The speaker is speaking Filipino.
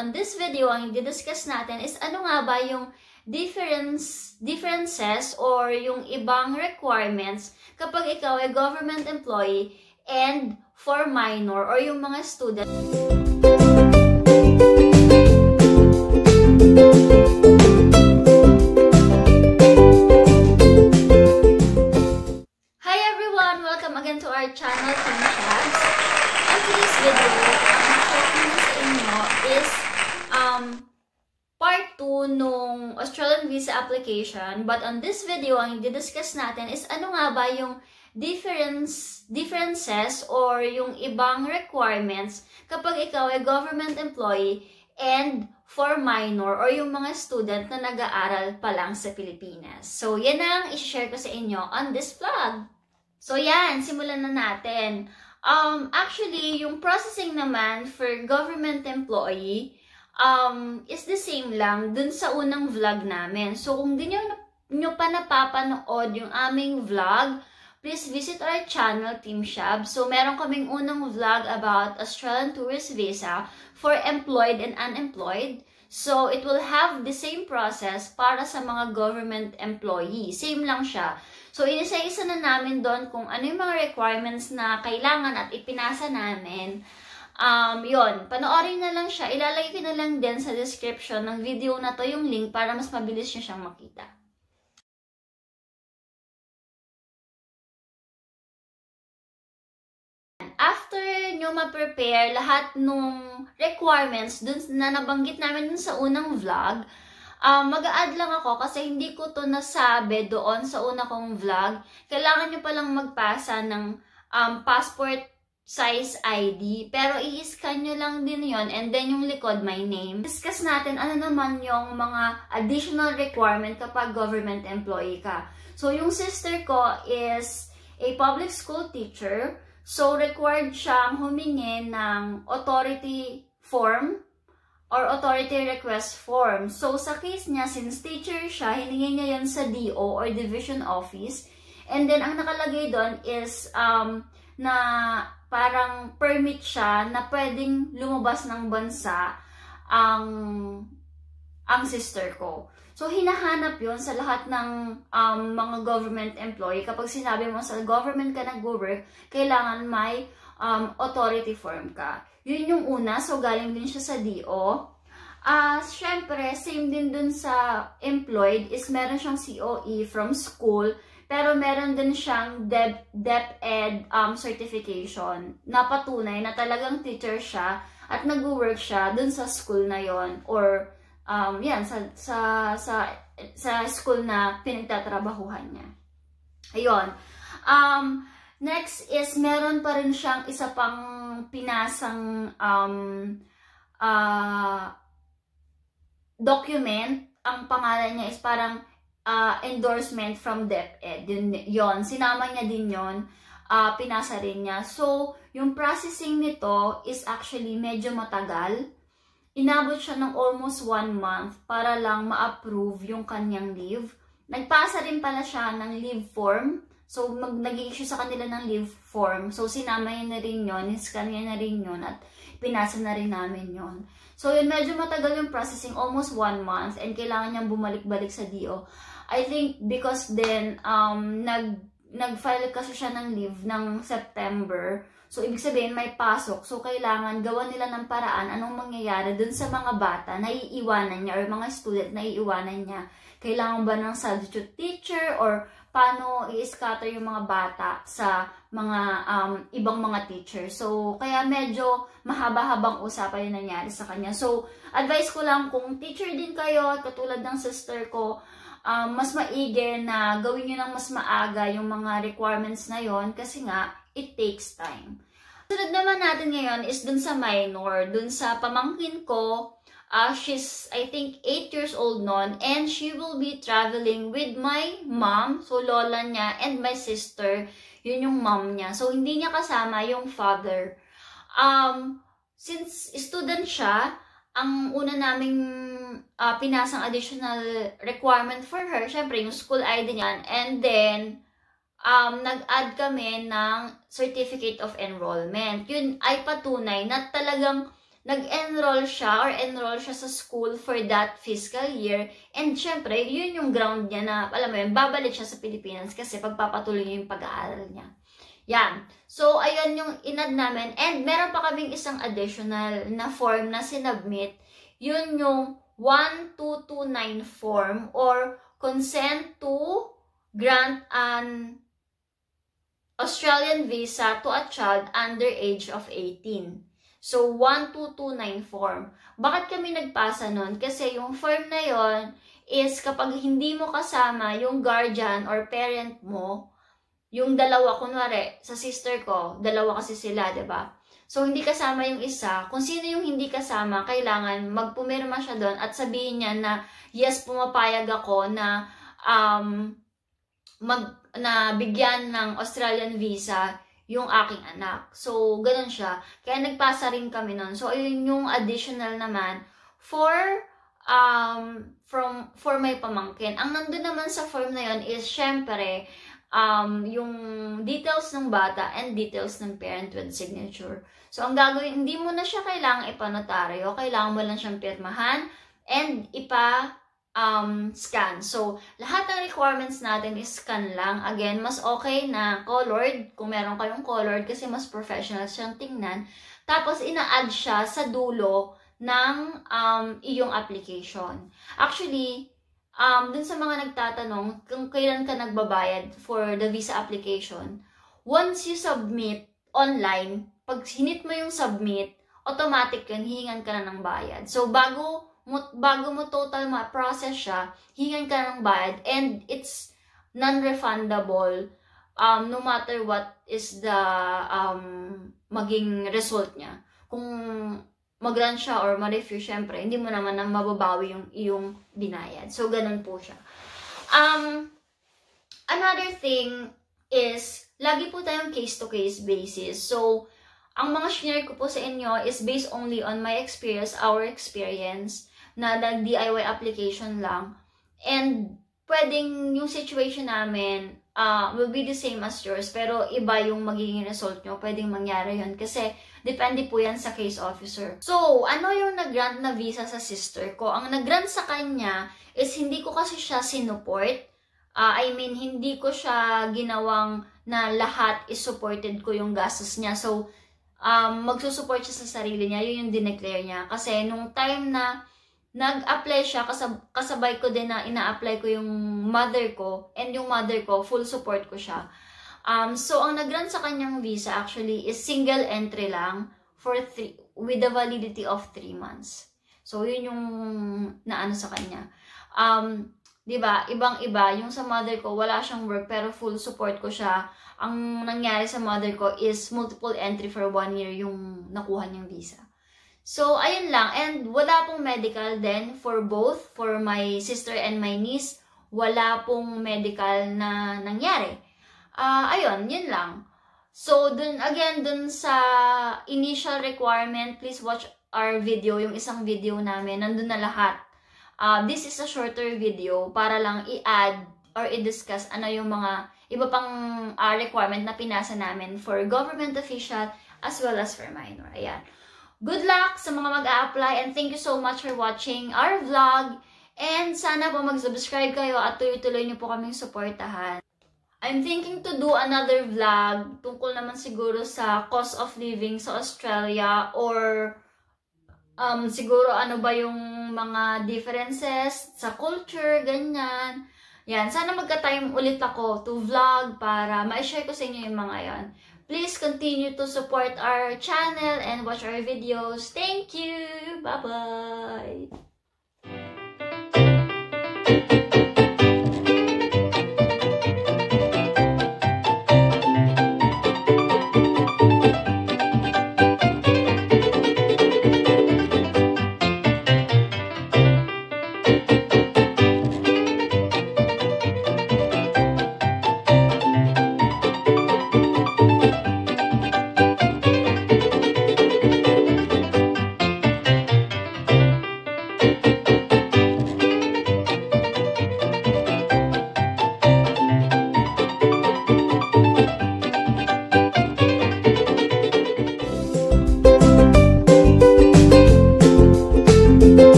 On this video, ang i-discuss natin is ano nga ba yung difference, differences or yung ibang requirements kapag ikaw ay government employee and for minor or yung mga student. Application. But on this video, ang i-discuss natin is ano nga ba yung difference, differences or yung ibang requirements kapag ikaw ay government employee and for minor or yung mga student na nag-aaral pa lang sa Pilipinas. So, yan ang i-share ko sa inyo on this vlog. So, yan. Simulan na natin. Um, actually, yung processing naman for government employee um, is the same lang dun sa unang vlog namin. So, kung di nyo, nyo pa napapanood yung aming vlog, please visit our channel, Team Shab. So, meron kaming unang vlog about Australian Tourist Visa for employed and unemployed. So, it will have the same process para sa mga government employee. Same lang siya. So, inisa-isa na namin doon kung ano yung mga requirements na kailangan at ipinasa namin. Um, yon panoorin na lang siya. Ilalagay ko na lang din sa description ng video na to yung link para mas mabilis nyo siyang makita. After nyo ma-prepare lahat nung requirements dun na nabanggit namin dun sa unang vlog, um, mag-a-add lang ako kasi hindi ko to nasabi doon sa una kong vlog. Kailangan nyo palang magpasa ng um, passport size ID. Pero i-scan nyo lang din yon and then yung likod, my name. Discuss natin ano naman yung mga additional requirement kapag government employee ka. So, yung sister ko is a public school teacher. So, required siyang humingi ng authority form or authority request form. So, sa case niya, since teacher siya, hiningi niya yan sa DO or division office. And then, ang nakalagay doon is um, na parang permit siya na pwedeng lumabas ng bansa ang ang sister ko. So, hinahanap yon sa lahat ng um, mga government employee. Kapag sinabi mo sa government ka nag-work, kailangan may um, authority form ka. Yun yung una. So, galing din siya sa DO. Ah, uh, syempre, same din dun sa employed is meron siyang COE from school, pero meron din siyang DEP, DepEd um, certification na patunay na talagang teacher siya at nag-work siya dun sa school na yon or um, yan, sa, sa, sa, sa school na pinagtatrabahuhan niya. Ayun. Um, next is, meron pa rin siyang isa pang pinasang um, uh, document. Ang pangalan niya is parang uh, endorsement from DepEd. Yun, yun. Sinama niya din yon uh, pinasa rin niya. So, yung processing nito is actually medyo matagal inabot siya ng almost one month para lang ma-approve yung kanyang leave. Nagpasa rin pala siya ng leave form. So, mag nag-issue sa kanila ng leave form. So, sinama niya na rin yun, niscan niya na rin yun, at pinasa na rin namin yun. So, yun, medyo matagal yung processing, almost one month, and kailangan niyang bumalik-balik sa DO. I think because then, um, nag, nag-file kasi siya ng leave ng September. So, ibig sabihin, may pasok. So, kailangan gawan nila ng paraan anong mangyayari dun sa mga bata na iiwanan niya or mga student na iiwanan niya. Kailangan ba ng substitute teacher or paano i-scatter yung mga bata sa mga um, ibang mga teacher. So, kaya medyo mahaba-habang usapan yung nangyari sa kanya. So, advice ko lang kung teacher din kayo, katulad ng sister ko, um, mas maigi na gawin nyo ng mas maaga yung mga requirements na yon kasi nga, it takes time. Sunod naman natin ngayon is dun sa minor, dun sa pamangkin ko, uh, she's, I think, 8 years old noon, and she will be traveling with my mom, so lola niya, and my sister, yun yung mom niya. So, hindi niya kasama yung father. Um, since student siya, ang una naming uh, pinasang additional requirement for her, syempre, yung school ID niyan, and then, um, nag-add kami ng Certificate of Enrollment. Yun ay patunay na talagang nag-enroll siya or enroll siya sa school for that fiscal year. And syempre, yun yung ground niya na, alam mo yun, babalik siya sa Pilipinas kasi pagpapatuloy niya yung pag-aaral niya. Yan. So, ayun yung inad namin. And meron pa kaming isang additional na form na sinubmit. Yun yung 1229 form or consent to grant an Australian visa to a child under age of 18. So, 1229 form. Bakit kami nagpasa nun? Kasi yung form na yon is kapag hindi mo kasama yung guardian or parent mo, yung dalawa, kunwari, sa sister ko, dalawa kasi sila, ba diba? So, hindi kasama yung isa. Kung sino yung hindi kasama, kailangan magpumirma siya doon at sabihin niya na, yes, pumapayag ako na um, mag, na bigyan ng Australian visa yung aking anak. So, ganun siya. Kaya nagpasa rin kami nun. So, ayun yung additional naman for um, from for my pamangkin. Ang nandun naman sa form na yun is, syempre, um, yung details ng bata and details ng parent with signature. So, ang gagawin, hindi mo na siya kailangang ipanotaryo. Kailangan mo lang siyang pirmahan and ipa um, scan. So, lahat ng requirements natin is scan lang. Again, mas okay na colored, kung meron kayong colored, kasi mas professional siyang tingnan. Tapos, ina-add siya sa dulo ng um, iyong application. Actually, um, dun sa mga nagtatanong kung kailan ka nagbabayad for the visa application, once you submit online, pag hinit mo yung submit, automatic yun, hihingan ka na ng bayad. So, bago bago mo total ma-process siya, hingan ka ng bayad and it's non-refundable um, no matter what is the um, maging result niya. Kung mag siya or ma-refuse, syempre, hindi mo naman na mababawi yung iyong binayad. So, ganun po siya. Um, another thing is, lagi po tayong case-to-case -case basis. So, ang mga share ko po sa inyo is based only on my experience, our experience na nag-DIY application lang. And pwedeng yung situation namin uh, will be the same as yours, pero iba yung magiging result nyo. Pwedeng mangyari yun kasi depende po yan sa case officer. So, ano yung nag-grant na visa sa sister ko? Ang nag-grant sa kanya is hindi ko kasi siya sinuport. Uh, I mean, hindi ko siya ginawang na lahat is supported ko yung gastos niya. So, um, magsusupport siya sa sarili niya. Yun yung dineclare niya. Kasi nung time na nag-apply siya, kasab kasabay ko din na ina-apply ko yung mother ko, and yung mother ko, full support ko siya. Um, so, ang nag-run sa kanyang visa actually is single entry lang for three, with the validity of 3 months. So, yun yung naano sa kanya. Um, 'di ba? Ibang-iba yung sa mother ko, wala siyang work pero full support ko siya. Ang nangyari sa mother ko is multiple entry for one year yung nakuha niyang visa. So, ayun lang. And wala pong medical then for both, for my sister and my niece. Wala pong medical na nangyari. Uh, ayun, yun lang. So, dun, again, dun sa initial requirement, please watch our video, yung isang video namin. Nandun na lahat. Uh, this is a shorter video para lang i-add or i-discuss ano yung mga iba pang uh, requirement na pinasa namin for government official as well as for minor. Ayan. Good luck sa mga mag-a-apply and thank you so much for watching our vlog. And sana po mag-subscribe kayo at tuloy-tuloy niyo po kaming supportahan. I'm thinking to do another vlog tungkol naman siguro sa cost of living sa Australia or um, siguro ano ba yung mga differences sa culture, ganyan. Yan, sana magka-time ulit ako to vlog para ma-share ko sa inyo yung mga yan. Please continue to support our channel and watch our videos. Thank you! Bye-bye!